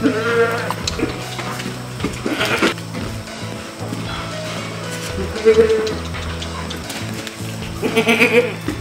Hehehehe